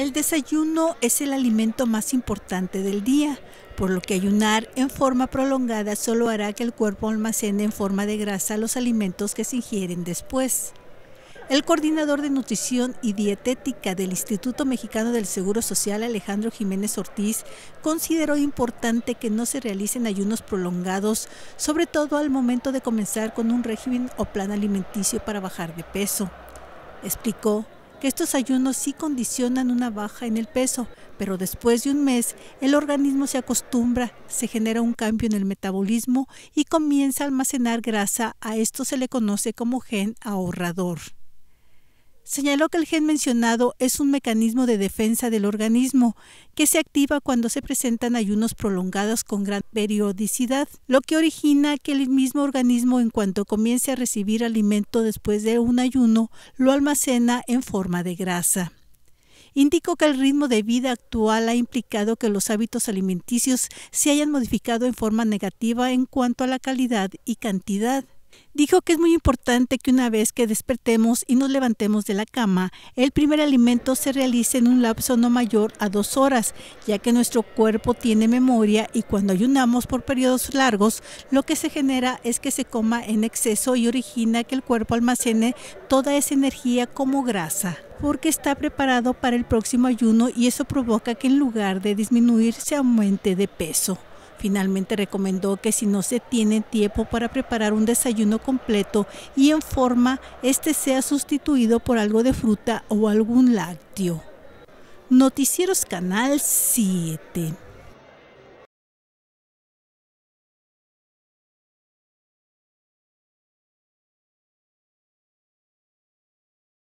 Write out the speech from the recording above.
El desayuno es el alimento más importante del día, por lo que ayunar en forma prolongada solo hará que el cuerpo almacene en forma de grasa los alimentos que se ingieren después. El coordinador de nutrición y dietética del Instituto Mexicano del Seguro Social, Alejandro Jiménez Ortiz, consideró importante que no se realicen ayunos prolongados, sobre todo al momento de comenzar con un régimen o plan alimenticio para bajar de peso. Explicó que estos ayunos sí condicionan una baja en el peso, pero después de un mes el organismo se acostumbra, se genera un cambio en el metabolismo y comienza a almacenar grasa. A esto se le conoce como gen ahorrador. Señaló que el gen mencionado es un mecanismo de defensa del organismo que se activa cuando se presentan ayunos prolongados con gran periodicidad, lo que origina que el mismo organismo en cuanto comience a recibir alimento después de un ayuno lo almacena en forma de grasa. Indicó que el ritmo de vida actual ha implicado que los hábitos alimenticios se hayan modificado en forma negativa en cuanto a la calidad y cantidad. Dijo que es muy importante que una vez que despertemos y nos levantemos de la cama, el primer alimento se realice en un lapso no mayor a dos horas, ya que nuestro cuerpo tiene memoria y cuando ayunamos por periodos largos, lo que se genera es que se coma en exceso y origina que el cuerpo almacene toda esa energía como grasa porque está preparado para el próximo ayuno y eso provoca que en lugar de disminuir se aumente de peso. Finalmente recomendó que si no se tiene tiempo para preparar un desayuno completo y en forma, este sea sustituido por algo de fruta o algún lácteo. Noticieros Canal 7